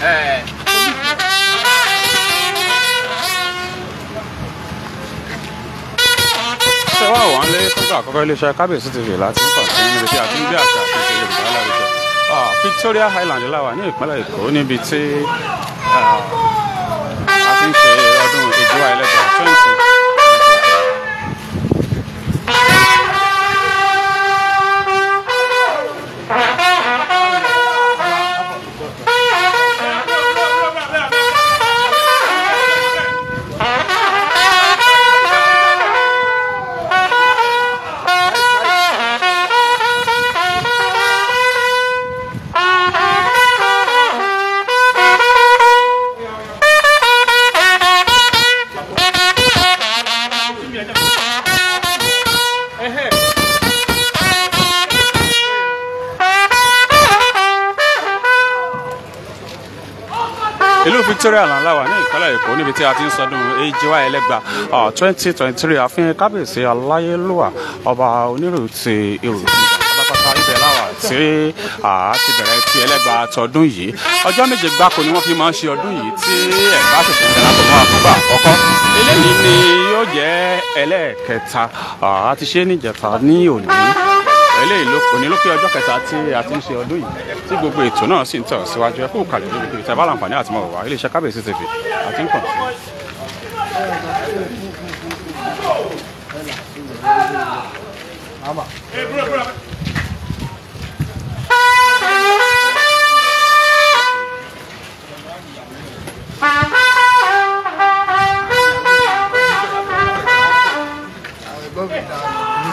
ṣé fúngbà àkọ́kọ́ iléeṣẹ́ kábíyèsí tv láti ń sí níbi tí a ti ń gbé àṣà àti ìṣe yorùbá Ah, victoria highland láwà ní ìpínlẹ̀ èkó níbi tí victoria làǹlà wà ní ìpínlẹ̀ èkó níbi tí a ti ń sọdún èjìwá ẹlẹ́gba. Twenty twenty three àfihàn kábíyèsí aláyélúwà ọba onírù ti láwà tí a ti bẹ̀rẹ̀ ti ẹlẹ́gba tọdún yìí. Ọjọ́ méje gbáko ni wọ́n fi máa ń ṣe ọdún yìí tí ẹ̀gbá ṣẹ̀ṣẹ̀ ń àtọ̀mọ́ àkóbá àkọ́kọ́. Eléyìí ni yóò jẹ́ ẹlẹ́ẹ̀kẹta. A ti ṣe níjẹta ní òní eléyìí ló òní ló pé ọjọ́ kẹta tí a ti ń ṣe ọdún yìí tí gbogbo ètò náà sì ń tẹ̀ síwájú ẹ kó kalẹ̀ níbi tí ìtẹ̀ bá láǹfààní àti mọ̀ wá. Iléeṣẹ́ kábíyèsí tv àti ń kàn sí.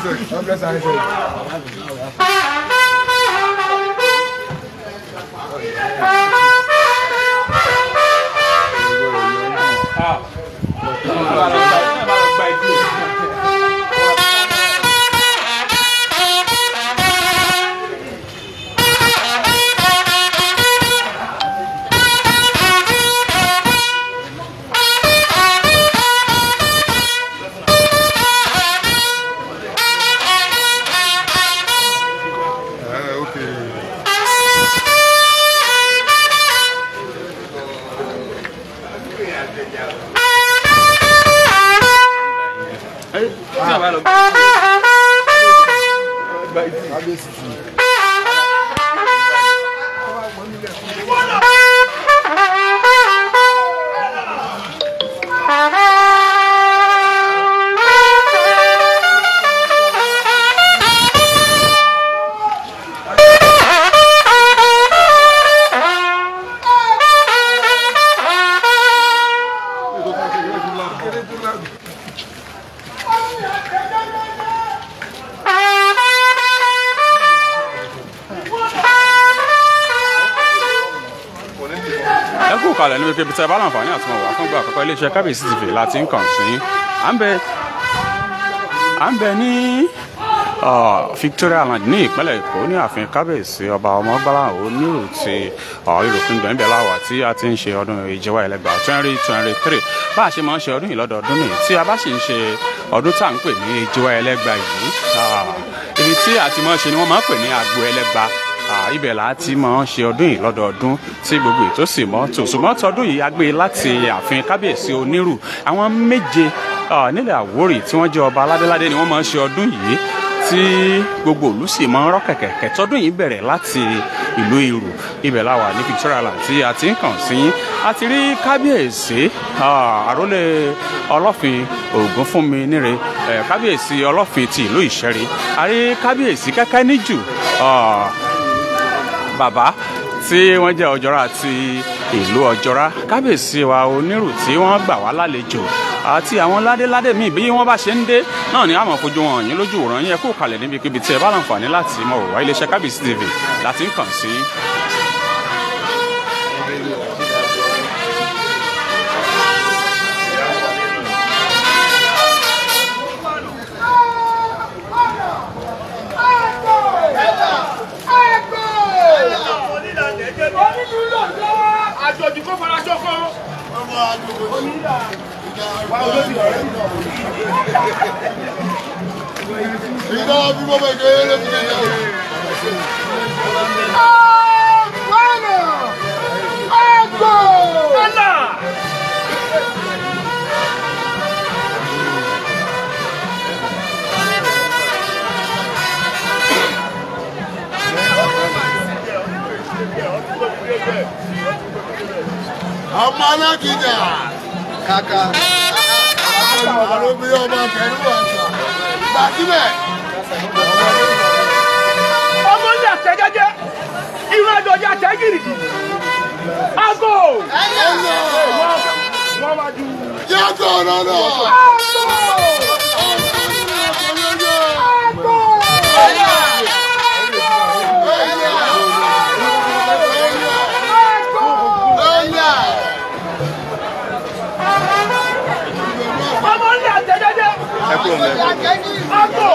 我哥三十岁。Kú kalẹ̀ níbi pípẹ́ tí ẹ bá láǹfààní àti mọ̀ wá fún gbà àkọ́kọ́ iléeṣẹ́ kábíyèsí tv láti ń kàn sí. À ń bẹ à ń bẹ ní victoria land ní ìpínlẹ̀ èkó ní ààfin kábíyèsí ọba ọmọgbàlà onírò ti ìròpin gbẹ̀ǹbẹ̀ láwà tí a ti ń ṣe ọdún ìjẹwà ẹlẹgbà twenty twenty three bá a ṣe máa ń ṣe ọdún yìí lọ́dọọdún nìyí tí a bá sì ń ṣe ọdún tá à ń pè ní ìjẹwà ẹlẹgbà yìí ah, ibi tí a ti máa ń ṣe ni wọ́n máa ń pè ní agbo ẹlẹgbà Ah, ibẹ̀ là á ti máa ń ṣe ọdún yìí lọ́dọọdún tí gbogbo ètò sì mọ́ tò. Ṣùgbọ́n tọdún yìí a gbé láti ààfin kábíyèsí onírù àwọn méje ah, nílẹ̀ àwórì tí wọ́n jẹ́ ọba aládéládé ni wọ́n máa ń ṣe ọdún yìí tí gbogbo ìlú sì máa ń rọ́ kẹ̀kẹ̀kẹ̀. Tọdún yìí bẹ̀rẹ̀ láti ìlú irù ibẹ̀ la wà ní victoria land tí a ti ń kàn sí. A ti rí kábíyèsí àrólé ọlọ́fin ògúnfúnmi níre. Kábíyèsí ọlọ́fin ti ìlú ìṣẹ́rí. A rí kábíyèsí kẹ́kẹ́ níjù bàbá tí wọ́n jẹ́ ọ̀jọ́ra ti ìlú ọ̀jọ́ra. Kábíyèsí wa onírù tí wọ́n gbà wá lálejò àti àwọn ládéládé míì bí wọ́n bá ṣe ń dé náà ni a máa wọn yín lójú òòrùn yín ẹ kú kalẹ̀ níbikíbi tí ẹ bá láǹfààní láti mọ̀ wá iléeṣẹ́ kábíyèsí tv láti ń kàn sí. àjọ̀dún kó Iná bí mo bẹ̀ ló ti dé. Ẹ̀là. Ọmọ alákìjà. Kàkà. Àròbí ọmọ kẹrù àṣà. Gbà síbẹ̀. ọmọ ní àtẹ̀jẹ́jẹ́ irú ẹ̀dọ̀jẹ́ àtẹ̀gìrìgì ago wọ́n wá ju Yàtọ̀ lọ́nà. Ago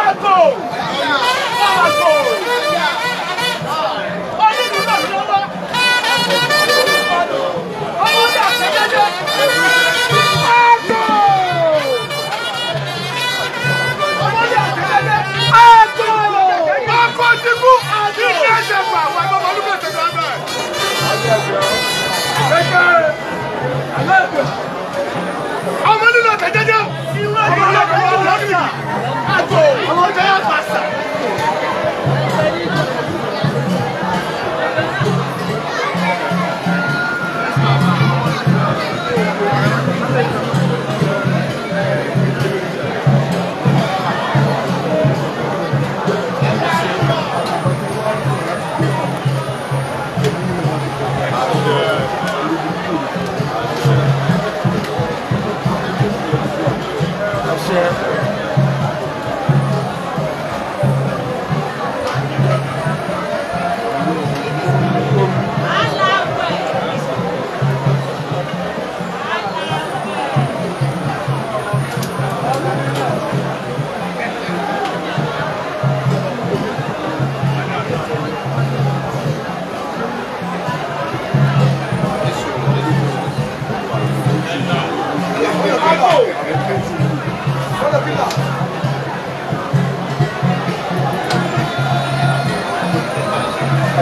ago ago onídùú náà ló wá ọmọ ní àtẹ̀jẹ́jẹ́ ago ọmọ ní àtẹ̀jẹ́jẹ́ ago ago ti kú ìdí ẹ̀jẹ̀ fún àwọn ẹgbẹ́ ọmọ olùkọ́ ìṣẹ̀dá bẹ́ẹ̀. ọmọ nínú ọ̀tẹ̀ jẹ́jẹ́ ìwé ìwé ìwé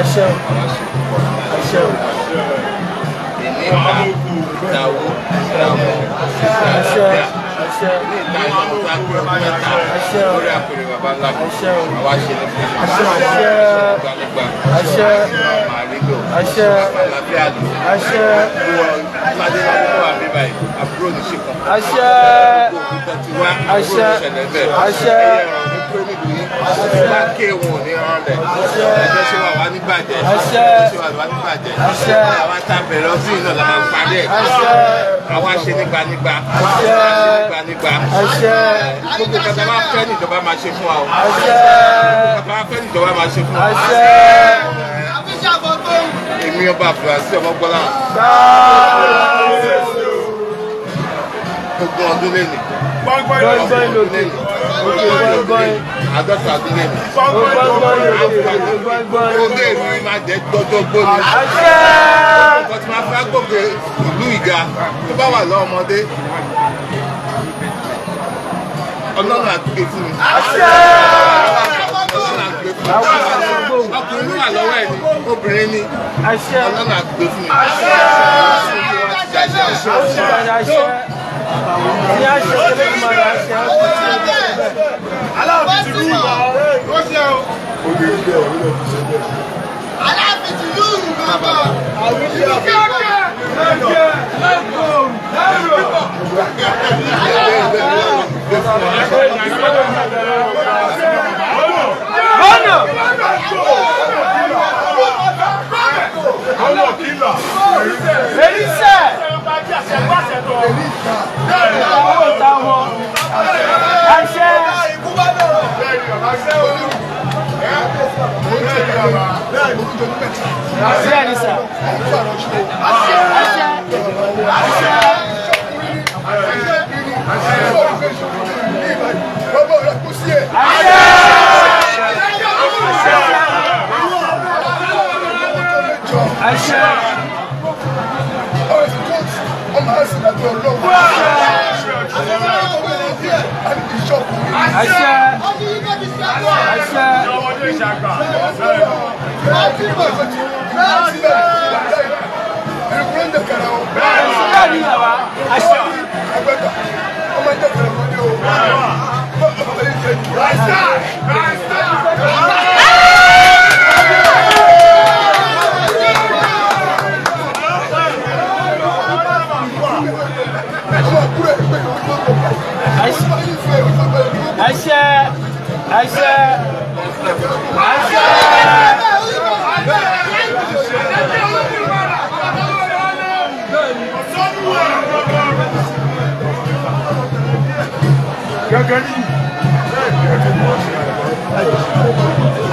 ẹ ṣeun ẹ ṣeun nípa ìdáwó ìdáwó ẹ ṣe ẹ ṣe ní ìdáwó tó kúrò mẹ́ta lórí àpèrè bàbá ńlá kan àwa ṣe ní fún gbàgbà ẹ ṣe màrídò ẹ ṣe àlàáfíà báyìí àbúrò ní ṣe kan Àṣẹ. Àṣẹ. wọn ò ní ẹjọ́ ṣe wà wá Àṣẹ. ẹjọ́ ṣe wà wá ní bàjẹ́ Àṣẹ. àwa tá a bẹ̀rẹ̀ ọdún yìí náà la máa ń parí ẹ̀ Àṣẹ. àwa ṣe nígbà nígbà Àṣẹ. nígbà nígbà Àṣẹ. gbogbo ìjọba bá fẹ́ ní ìjọba máa ṣe fún wa o Àṣẹ. ìjọba bá fẹ́ ní ìjọba máa ṣe fún wa Àṣẹ. èmi ọba àfúrásì ọmọ gbọ́lá gbogbo ọdún lẹ́nu gbọ́ngbọ́n lòkè òkè gbọ́ngbọ́n àádọ́ta ọdún lẹ́nu gbọ́ngbọ́n lòkè òkè gbọ́ngbọ́n gbogbo èmi máa jẹ́ gbọ́dọ̀ gbóni àṣẹ! Nǹkan tí máa fẹ́ gbòkè ìlú ìga tó bá wà lọ́wọ́ ọmọdé ọlọ́run àgbè fún mi. Àṣẹ! Ọlọ́run àgbè fún mi. Ọkùnrin ló wà lọ́wọ́ ẹ̀ ní obìnrin àṣẹ! Ọlọ́run àgbè fún mi. àṣẹ lọ́nà èyíṣẹ́ owó táwọn àṣẹ ni sà àṣẹ àṣẹ àṣẹ àṣẹ àṣẹ àṣẹ. ọ̀rẹ́ tó ọmọ ẹ̀sìn àti ọlọ́wọ́ àṣẹ àṣẹ àṣẹ àṣẹ àṣẹ àṣẹ àṣẹ àṣẹ bẹ́ẹ̀ ni bàbá àṣẹ àṣẹ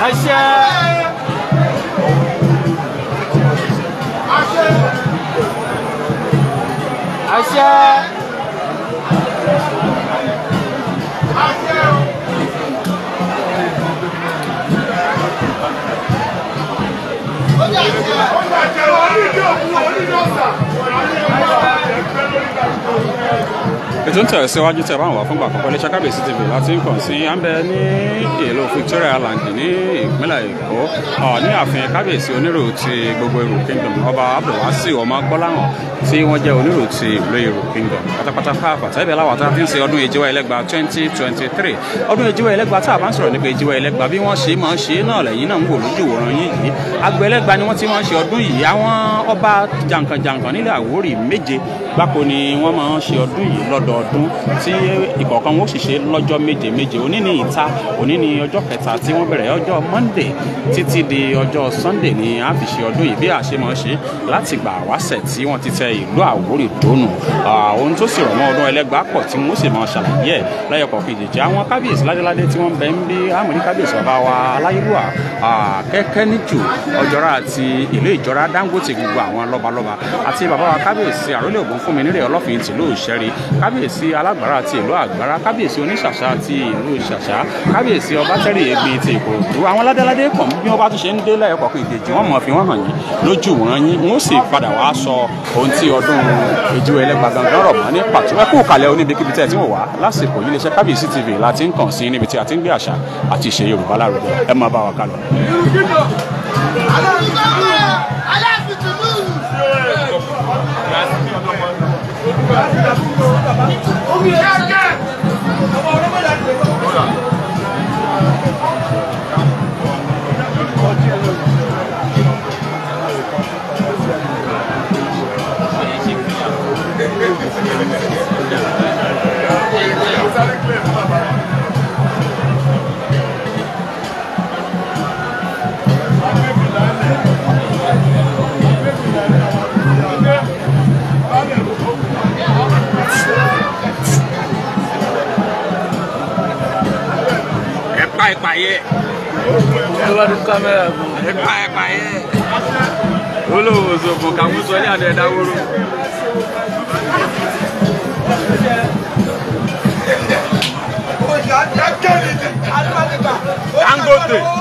àṣẹ. Àṣẹ ètò ń tẹ̀síwájú tẹ̀ báwọn wà fúngbà àkọ́kọ́ iléeṣẹ́ kábíyèsí tv láti ń kàn sí à ń bẹ ní ìlú victoria island ní ìpínlẹ̀ èkó. Ní ààfin kábíyèsí onírò ti gbogbo èrò kingdom ọba abdulwasi ọmọ gbọ́láhàn tí wọ́n jẹ́ onírò ti ìlú èrò kingdom. Pátápátá káàpàtà ibẹ̀ láwọn tá a fi ń ṣe ọdún ìjíwá ẹlẹ́gba twenty twenty three ọdún ìjíwá ẹlẹ́gba tá a bá ń sọ̀rọ̀ nípa ìjíwá ẹlẹ́gba bí wọ́n ṣe máa ń ṣe náà lẹ́yìn náà ń wò lójú ìwòran yín yìí. Agbo ẹlẹ́gba ni wọ́n ti máa ń ṣe ọdún yìí. Àwọn ọba jàǹkànjàǹkàn nílẹ̀ àwórì méje gbáko ni wọ́n máa ń ṣe ọdún yìí lọ́dọọdún tí ìkọ̀ọ̀kan wọn ó sì ṣe lọ́jọ́ méje méje. Òní ní ìta òní ní ọjọ́ kẹta tí wọ́n bẹ̀rẹ̀ ọjọ́ monday títí di ọjọ́ sunday ni a fi ṣe ọdún yìí. Bí a ṣe máa ṣe láti gbà wáṣẹ̀ tí wọ́n ti tẹ ìlú àwórì dónù. Ohun tó sì rọ̀ mọ́ ọdún ẹlẹ́gbà pọ̀ tí wọ́n sì máa ṣàlàyé ẹ̀ lẹ́yọ̀kọ̀ kejì àwọn kábíyèsí ládéládé tí wọ́n bẹ ń bí. Àmọ̀rí kábíyèsí bàbá wa aláyélúwà kẹ́kẹ́ níjù ọjọ́ra àti ìlú ìjọra dangote gbogbo àwọn lọ́balọ́ba àti bàbá wa kábíyèsí àrólé ògùn fún mi nírè ọlọ́fin tìlú ìṣẹ́rí kábíyèsí alágbára àti ìlú àgbára kábíyèsí oníṣàṣà àti ìlú ṣàṣà kábíyèsí ọbátẹ́rì egbin ti ìkòròdú. Àwọn ládéládé pọ̀ bí wọ́n bá tún ṣe ń dé lẹ́yọ̀kọ̀ kejì wọ́n mọ̀ fi wọ́n hàn yín lójú wọn yín wọ́n sì padà wá sọ ohun tí ọdún ìjú ẹlẹ́gba gangan rọ̀ mọ́ ní pàtó ẹ kú kalẹ̀ oníbikíbi tẹ́ ẹ ti wò wá. Lásìkò yìí iléeṣẹ́ kábíyèsí tv láti ń kàn sí níbi tí a ti ń gbé àṣà àti ìṣe yorùbá lárugẹ. Ẹ máa bá wa kálọ. Ẹ pa ẹ pa yẹ ẹ wá ní kámẹ́rà bò. ẹ pa ẹ pa yẹ olówó sọfọ kàmúsọ ní àdé dáwóró. dangote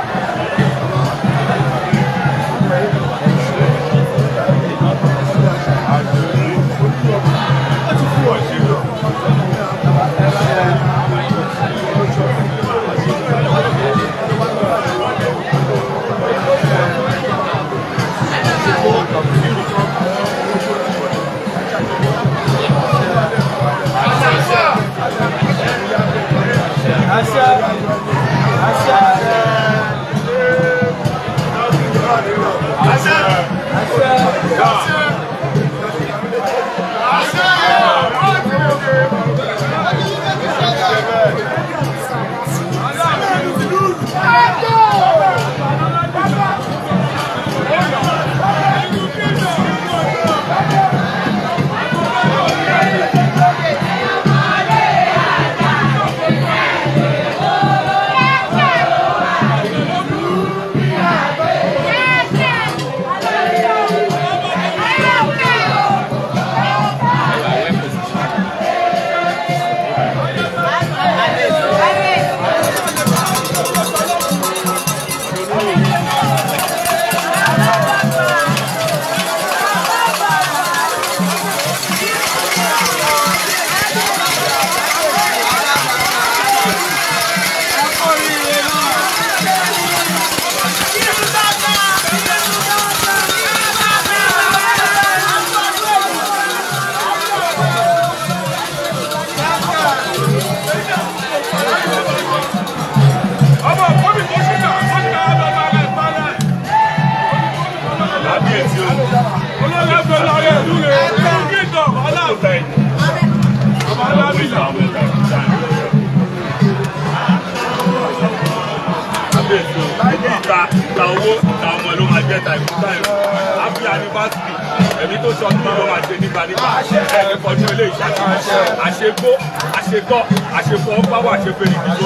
nígbà ẹ̀mí fọdún ilé ìṣàkóso àṣegbó àṣekọ́ àṣefọ́ pàwọ́ àṣefẹ́rì ìdìbò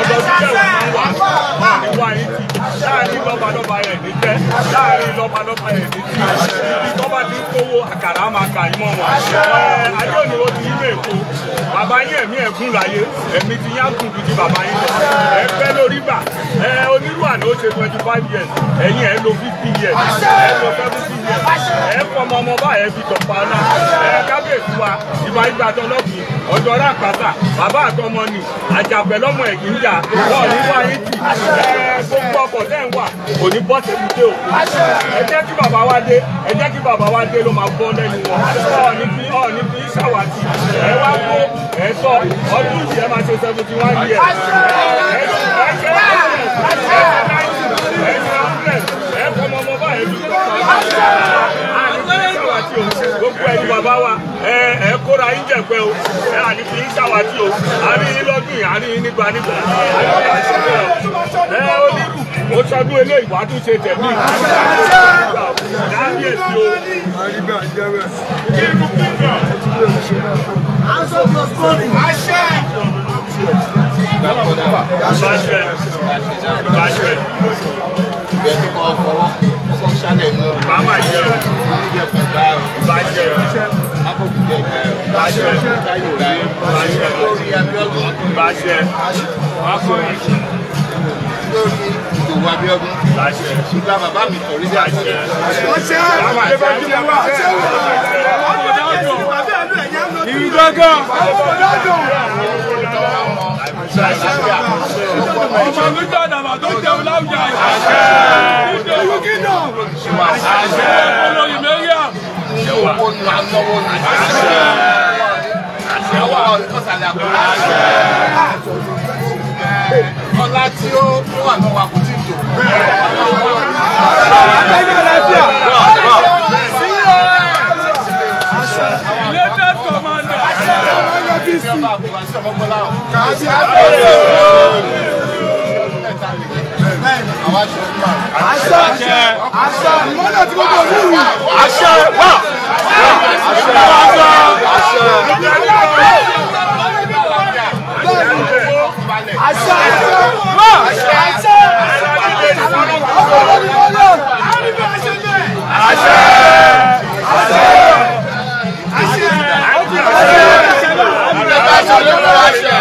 ọdọọdún kẹwàá máa wà. Ní wáyé tì láàárín lọ́balọ́ba rẹ̀ ní láàárín lọ́balọ́ba rẹ̀ ní ibi tó bá ti ń kówó àkàrà máa kà í wọn. ayé òní ó ti yín èkó. Bàbá yín ẹ̀mí ẹ̀gún láyé. Ẹ̀mí ti yá gùn ju ti bàbá yín lọ. Ẹ fẹ́ lórí gbà. Ẹ onírú àná ó ṣe twenty five years. Ẹ̀yin ẹ̀ lo fifty years. Ẹ̀ lo seventy years. Ẹ̀ fọmọ ọmọ báyẹn fi tọ̀pá náà ẹ̀ kábíyèsí wa ìbá ìgbà tọ́lọ́gbìn ọ̀dọ́ rápátá bàbá àtọmọ ni àjàpẹ̀ lọ́mọ ẹ̀gìn jà wọ́n ní wáyé tì ẹ̀ gbogbo ọkọ̀ tẹ́ ń wà kò ní bọ́ sẹ́bi dé o ẹ jẹ́ kí bàbá wa dé ẹ jẹ́ kí bàbá wa dé ló máa bọ́ lẹ́nu wọn ọ̀ọ́ni fi ọ̀ọ́ni fi ṣàwátì ẹ wá kó ẹ tọ́ ọdún yìí ẹ máa ṣe seventy one bàbá wa ẹ ẹ kóra yín jẹ̀pẹ́ o. Ẹ àní fi ń ṣàwátì o. Àní yín lọ́dún yìí àní yín nígbà nígbà. Ẹ onírù mo sọdún eléyìí wàá tún ṣe tẹ̀mí. Kábíyèsí o. Kírú kíkọ. Jẹ lórí bàṣẹ ṣùgbọ́n bàbá mi rí bí àṣẹ. Ọmọ mi jọ dàbà tó jẹun láwùjọ ìlú kíndọ̀ olóyè mẹ́ríà owó ni wàá náwó ní àwọn ọ̀sàlẹ̀ àkùrẹ́ ọlá tí ó wà náà wà kò tí ì tò. latest commander àṣẹ. Wà bàbá bàbá bẹ́ẹ̀ni bàbá owó ìta ọmọ ìta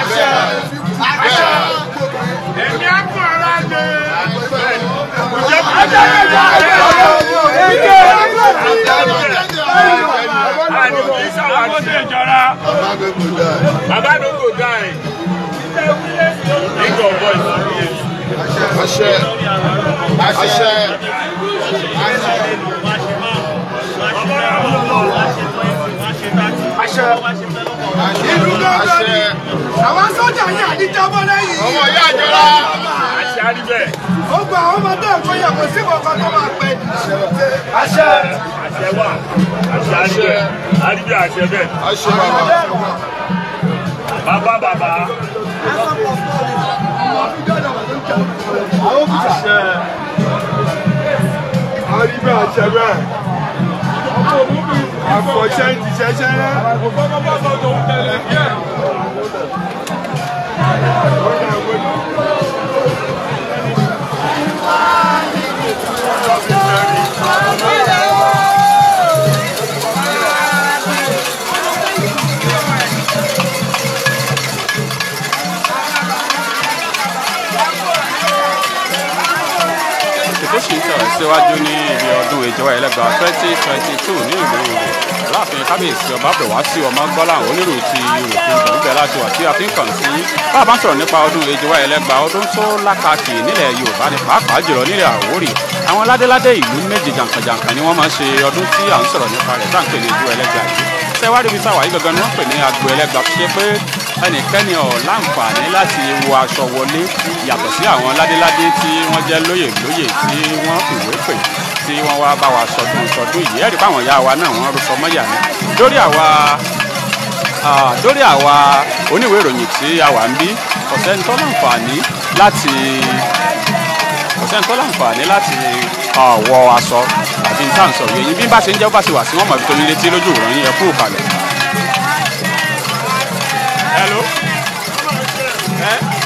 àṣẹ. Àṣẹ. Ẹ̀mí àpò ara dé àdìgbò ìṣàwàṣẹ ìjọra bàbá ló kò dá ẹ̀ nígbà ọ̀bọ̀ ìsọ̀rọ̀ àṣẹ. Àṣẹ. Àṣẹ àwọn sójà yìí àdíjábọ́ lẹ́yìn. Ọmọ ìyá àjọra àṣẹ àríbẹ̀ ó gba àwọn ọmọdé ẹ̀kọ́ yẹ kò sí kankan tó máa pẹ́. Àṣẹ. Àṣẹ wà. Àṣẹ àríbẹ̀ àríbẹ̀ àṣẹ bẹ́ẹ̀. Àṣẹ bàbá. Bàbá bàbá. Àríbẹ̀ àṣẹ bẹ́ẹ̀ àfọ̀ṣẹ́ ìtìṣẹ́ṣẹ́. Thank you. Síwájú ní ibi ọdún ìjọba ẹlẹ́gbàá twenty twenty two ní ìlú Ìwó láàfin kábíyèsí ọba Abdulwasi ọmọ gbọ́lá onírú ti ìròkè ìgbẹ́ láti wà tí a fi ń kàn sí. Bá a bá ń sọ̀rọ̀ nípa ọdún ìjọba ẹlẹ́gbàá ọdún tó lákàkì nílẹ̀ Yorùbá ní pàápàá jùlọ nílẹ̀ Àwórì. Àwọn ládéládé ìlú méje jàǹkànjàǹkàn ni wọ́n máa ń ṣe ọdún tí à ń sọ̀rọ̀ nípa rẹ̀ ní ìjọ ẹlẹ́gbàá yìí tẹ́wárí ibi táwa yìí gangan ni wọ́n pè ní agbo ẹlẹ́gbàá ṣe pé ẹnikẹ́ni ọ̀ láǹfààní láti wọ aṣọ wọlé yàtọ̀ sí àwọn ládéládé tí wọ́n jẹ́ lóyè lóyè tí wọ́n fìwé pè tí wọ́n wá bá wa sọdún sọdún yìí. Ẹ̀rí fáwọn ìyá wa náà wọ́n rúṣọ mọ́yà ni lórí àwa lórí àwa oníwèé ìròyìn tí a wà ń bí ọ̀sẹ̀ ń láǹfààní láti ọ̀sẹ̀ ń láǹfààní láti wọ aṣọ àbí nǹkan sọ̀rọ̀ yẹn bí bá ṣe ń jẹ́ bá ṣe wà sí wọ́n mọ̀ tó létí lójú ìròyìn yẹn kúrò kalẹ̀. hello. Eh?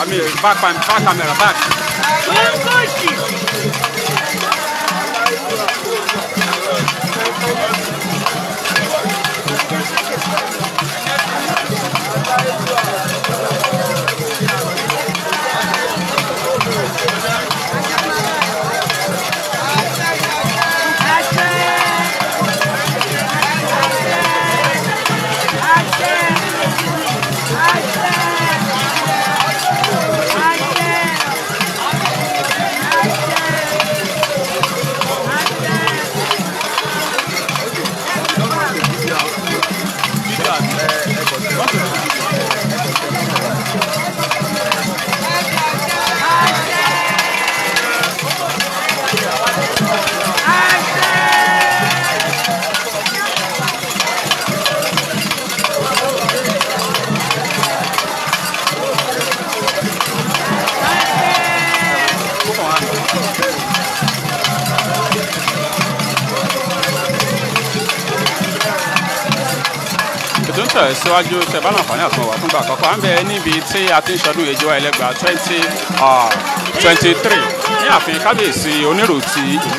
Amigo, vai pra, pra câmera, vai. Vamos, a ti ń èjìwá ẹlẹ́gbàá twenty twenty three ní ààfin kábíyèsí onírò ti ìlú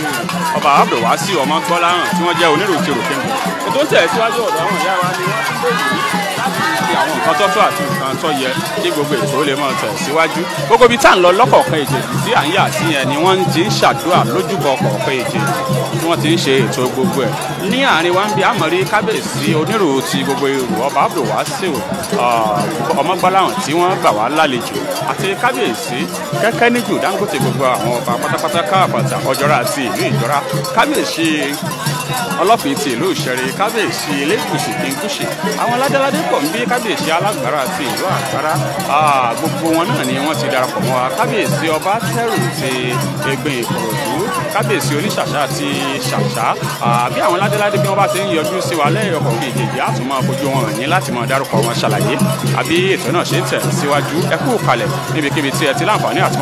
ọba Abdulwasi ọmọ gbọ́láhàn tí wọ́n jẹ́ onírò ti rògbòǹgbò ètò ń tẹ̀ síwájú ọ̀dọ̀ àwọn ìyá wa ni wọ́n ti gbé yìí àwọn nǹkan tó tó àti nǹkan tó yẹ kí gbogbo ètò ó lè máa tẹ̀ gbogbo ibi tá à ń lọ lọ́kọ̀ọ̀kan èjèèjì tí à ń yà sí yẹn ni wọ́n ti ń ṣàdúrà lójúbọ kọ̀ọ̀kan èjèèjì tí wọ́n ti ń ṣe ètò gbogbo ẹ̀ ní àárín wa ń bí àmọ̀rí kábíyèsí onírò ti gbogbo èrò ọba Abdulwasi ọmọgbọ́láhàn tí wọ́n gbà wá lálejò àti kábíyèsí kẹ́kẹ́ níjù Dangote gbogbo àwọn ọba pátápátá pọ̀ ń bí kábíyèsí alágbára ti ìlú àgbára gbogbo wọn náà ni wọ́n ti darapọ̀ mọ́ wa. Kábíyèsí ọba tẹ́rù ti Ẹ̀gbin Ìkòròdú. Kábíyèsí oníṣàṣà ti ṣàṣà. Bí àwọn aládéládé bí wọ́n bá ti ń yọjú sí wa lẹ́yìn ọkọ̀ kejì á tún máa fojú wọn hàn láti máa dárúkọ wọn ṣàlàyé. Àbí ètò náà ṣe ń tẹ̀ síwájú ẹ kú kalẹ̀ níbikíbi tí ẹ ti láǹfààní àti.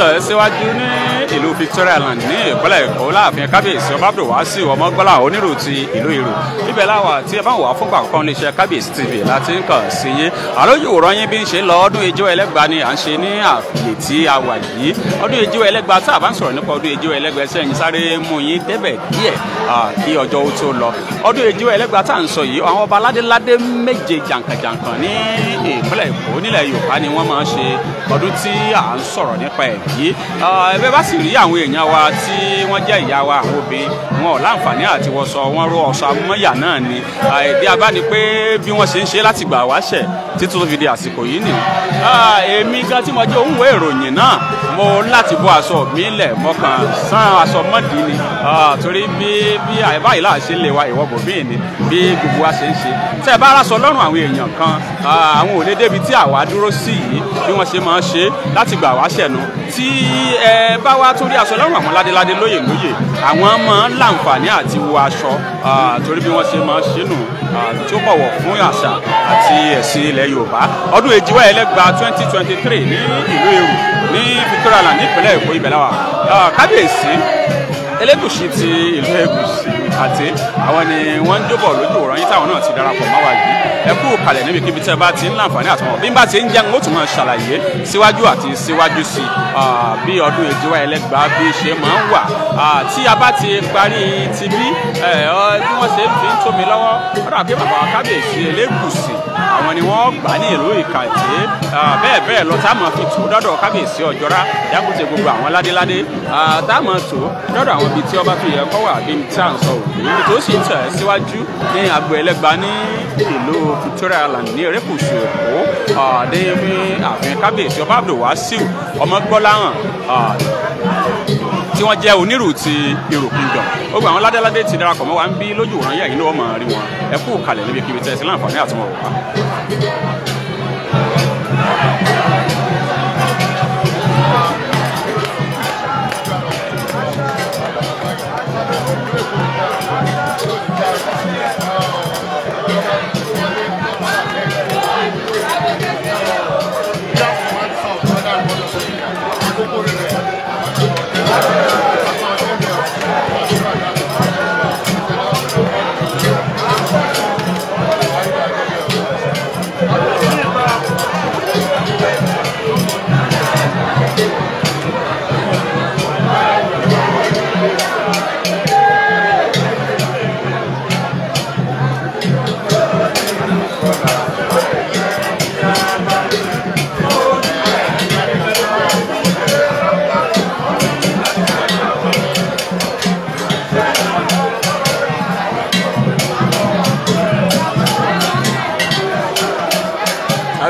Tẹ̀ síwájú ní ìlú victoria land ní ìpínlẹ̀ èkó láàfin kábíyèsí ọba abdulwasi ọmọgbọ́lá onírò ti ìlú ìrò ibẹ̀ láwà tí ẹ bá wà fúngbà kan lè ṣe kábíyèsí tv láti ń kàn sí yín. Àlójú òwòrán yín bí ń ṣe lọ ọdún ijó ẹlẹ́gba ni à ń ṣe ní àfìlè tí a wà yìí. Ọdún ijó ẹlẹ́gba tá a bá ń sọ̀rọ̀ nípa ọdún ijó ẹlẹ́gba ẹsẹ̀ yín sáré mú yín débẹ̀ díẹ̀ kí ọjọ́ ó tó lọ. Ọdún ijó ẹlẹ́gba tá à ń sọ yìí àwọn ọba ládéládé méje jàǹkànjàǹkàn ní ìpínlẹ̀ èkó nílẹ̀ yorùbá ni wọ́n máa ń ṣe ọdún tí à ń sọ̀rọ̀ nípa ẹ̀ yìí. Ẹgbẹ́ bá sì rí àwọn èèyàn wa tí wọ́n jẹ́ ìyá wa àwọn obìnrin wọn ò láǹfààní àti wọṣọ wọn ró ọṣọ amúmọ́yà náà ni. Ìdí abá ni pé bí wọ́n ṣe ń ṣe láti gbà wáṣẹ̀ títí tó fi di àsìkò yìí nì èmi gan tí mo jẹ́ òun wo ìròyìn náà mo láti bọ́ aṣọ mi lẹ̀ mọ́kàn sán aṣọ mọ́dì ni. Torí bí bí àìbáyìí láà ṣe lè wa ìwọ bòmí ni bí gbogbo wa ṣe ń ṣe. Tẹ́ ẹ bá aráṣọ lọ́rùn àwọn èèyàn kan àwọn ò lè débi tí àwa dúró sí yìí bí wọ́n ṣe máa ń ṣe láti gbà wáṣẹ̀ nu tí ẹ bá wá torí aṣọ lọ́rùn àwọn ládéládé lóyè lóyè àwọn máa ń láǹfààní àti wo aṣọ torí bí wọ́n ṣe máa ń ṣe nù tí ó bọ̀wọ̀ fún àṣà àti ẹ̀sìn ilẹ̀ yorùbá. Ọdún èjìwá ẹlẹ́gba twenty twenty three ní ìlú èrò ní victoria land nípínlẹ̀ èkó ibẹ̀ láwà kábíyèsí elégùsì ti ìlú ègùsì àti àwọn ni wọ́n ń jóbọ̀ lójú òrán yín táwọn náà ti darapọ̀ mọ́ wa yìí. Ẹ kú kalẹ̀ níbikíbi tẹ́ bá ti ń láǹfààní àtúmọ̀ bí n bá ti ń jẹun ó tún máa ṣàlàyé síwájú àti síwájú sí bí ọdún èjìwá ẹlẹ́gbàá bí ṣe máa ń wà. Tí a bá ti parí ti bí bí wọ́n ṣe ń fi ń tómi lọ́wọ́. Ọ̀dọ̀ àbí bàbá kábíyèsí elégùsì àwọn ni wọ́n gbà ní ìlú ìkàjé. Bẹ́ẹ̀ bẹ́ẹ̀ lọ tá máa fi tó dọ́dọ̀ kábíyèsí ọ̀jọ́rá yàgùtè gbogbo àwọn ládéládé. Tá máa tó dọ́dọ̀ àwọn ibi tí ọba fi yẹ kọ́ wà bí tí à ń sọ òkè. Ibi tó sì ń tẹ̀ síwájú ní agbo ẹlẹ́gba ní ìlú victoria land ní erékùṣù èkó. Àdéhùn ààfin kábíyèsí ọba abdulwasiu ọmọgbọ́láhàn tí wọ́n jẹ́ onírù ti irò kingdom gbogbo àwọn ládéládé ti darapọ̀ mọ́ wa ń bí lójú òràn yẹ̀ yín ló wọ́n mọ̀ rí wọn. Ẹ kú kalẹ̀ níbi kíbi tẹ́ ẹ sí láǹfààní àtúmọ̀ wá. Thank you.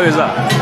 什么意思？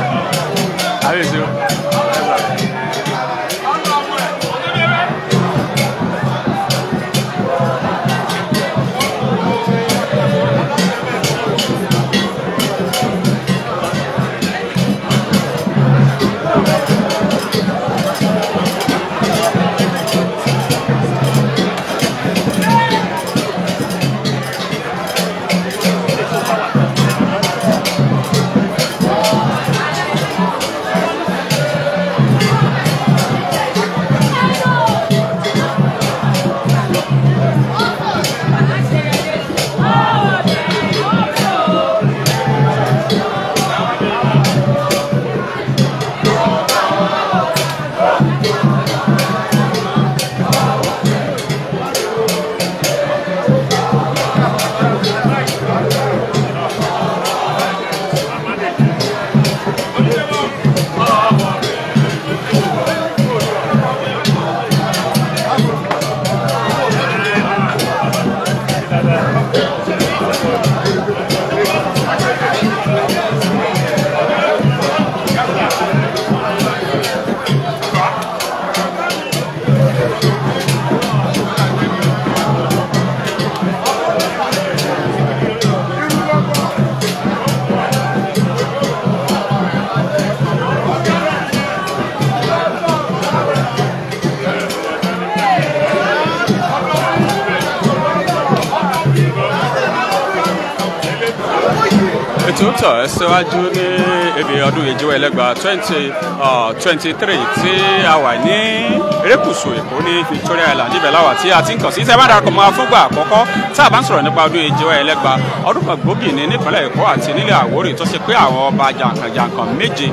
Tọ̀ ẹ́ síwájú ní ibi ọdún ìjọba ẹlẹ́gba twenty twenty three tí a wà ní erékùsù èkó ní victoria island. Ibẹ̀ láwà tí a ti ń kàn sí. Sẹ́wọ́n darapọ̀ mọ́ fúngbà àkọ́kọ́ tá a bá ń sọ̀rọ̀ nípa ọdún ìjọba ẹlẹ́gba? Ọdún kan gbòógì ní nípínlẹ̀ èkó àti nílẹ̀ àwórì tó ṣe pé àwọn ọba jàǹkànjàǹkàn méje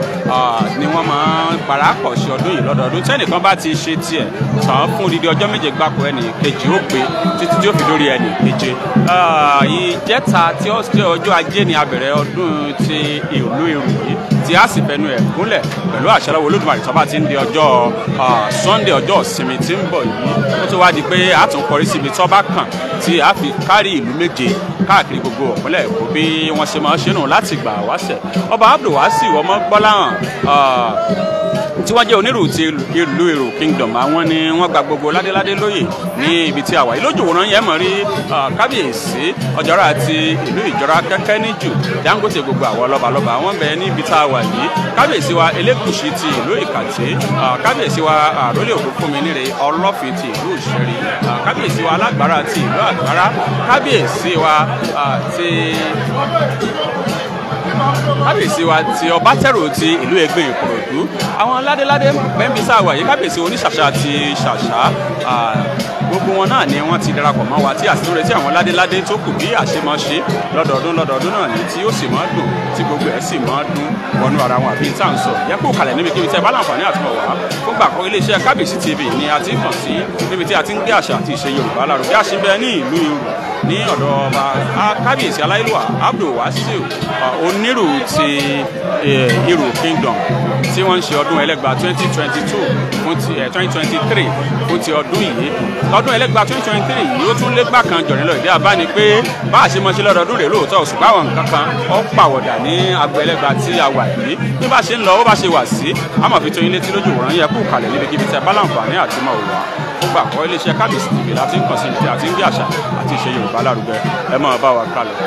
ni wọ́n máa ń parapọ̀ ṣe ọdún yìí lọ́dọọdún. Tẹ́nìkan bá ti ṣe tiẹ̀ tán fún odidi ọjọ́ méje gbáko ẹnì kejì ó pé títí tí ó fi dórí ẹnì keje. Ìjẹta tí ọjọ́ ajé ni a ọdún ti ìlú yìí tí a sì fẹnu ẹ̀ gúnlẹ̀ pẹ̀lú àṣẹlẹ́wọ̀ olódùmarè tó bá ti ń di ọjọ́ sunday ọjọ́ ìsinmi tí ń bọ̀ yìí. Ó tó wá di pé a tún kọrí síbi tó bá kàn tí a fi kárí ìlú méje káàkiri gbogbo ọ̀pọ̀lẹ̀ èkó bí wọ́n ṣe máa ṣe nù láti gbà wáṣẹ̀ ọba abdulwasi ọmọ gbọ́láhàn tí wọ́n jẹ́ onírù ti ìlú èrò kingdom àwọn ni wọ́n gba gbogbo ládéládé lóyè ní ibi tí a wà yìí. Lójú òwòrán yẹn mọ̀ rí kábíyèsí ọjọ́ra àti ìlú ìjọra kẹ́kẹ́ níjù dangote gbogbo àwọn lọ́balọ́ba wọ́n bẹ̀ ní ibi tá a wà yìí. Kábíyèsí wa elégùsì ti ìlú ìkàtẹ́ kábíyèsí wa àrólé òkú fúnmi níre ọlọ́fin ti ìlú ìṣẹ́rí kábíyèsí wa alágbára ti ìlú àgbára kábíyèsí wa ti kábíyèsí wa ti ọba tẹ̀rù ti ìlú ẹgbẹ́ ìkòròdú. Àwọn ládéládé bẹ́ẹ̀mí sáwà yìí. Kábíyèsí oníṣàṣà ti ṣàṣà. Gbogbo wọn náà ni wọ́n ti darapọ̀ mọ́ wa tí àti lóore tí àwọn ládéládé tó kù bí àṣemáṣe lọ́dọọdún lọ́dọọdún náà ni tí ó sì máa dùn tí gbogbo ẹ̀ sì máa dùn wọnú ara wọn àbí tá à ń sọ. Yẹ kó kalẹ̀ níbi kíbi tẹ́ bá láǹfààní àtúmọ̀ wá. Fún gbà kọ́ iléeṣẹ́ kábíyèsí tv ni a ti kàn sí níbi tí a ti ń gbé àṣà àti ìṣe yorùbá lárugẹ. Àṣìbẹ ní ìlú irù ní ọ̀dọ̀ ọba kábíyèsí aláìlúwà abdul wasiu onírù ti irù kingdom tí wọ́n ń ṣe ọdún ẹlẹ́gba twenty twenty two fún ti twenty twenty three fún ti ọdún yìí. Ọdún ẹlẹ́gba twenty twenty three yìí ó tún lé gbà kan jọ̀rìn lọ. Ìdí àbá ni pé bá a ṣe mọ̀ ṣe lọ́dọọdún rẹ̀ lóòótọ́ ṣùgbọ́n àwọn nǹkan kan ó pàwọ̀dà ní agbo ẹlẹ́gba tí a wà yìí. Bí bá ṣe ń lọ ó bá ṣe wà sí a máa fi tó yín létí lójú òwòrán yẹ kalẹ̀ níbikíbi tẹ bá láǹfààní àti òwò gbà kọ́ iléeṣẹ́ kábíyèsí tv láti ń kàn sí ibi àti ń gbé àṣà àti ìṣe yorùbá lárugẹ ẹ máa bá wa kalẹ̀.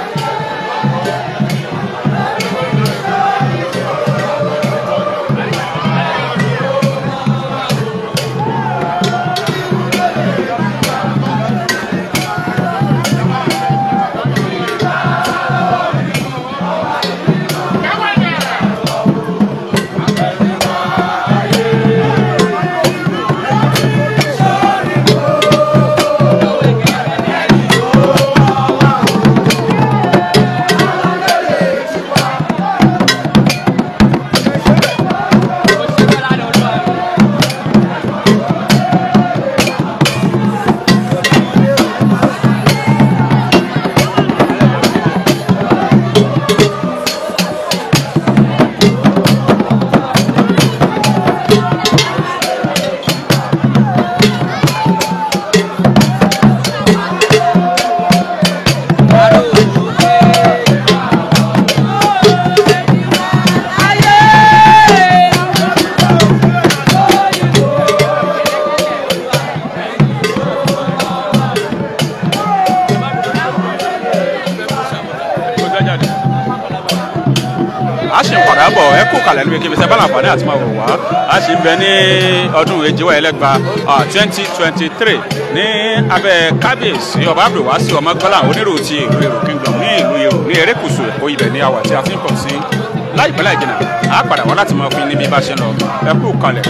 Èjìwá ẹlẹ́gba twenty twenty three ní abẹ́ kábíyèsí ọba abdulwasi ọmọgbọ́lá onírò ti ìlú èrò kingdom ní ìlú èrò ní erékùsù èkó ibẹ̀ ní àwà tí a fi ń kàn sí láìpẹ́ láì jìnnà a padà láti máa fi níbi bá ṣe lọ ẹ kalẹ̀.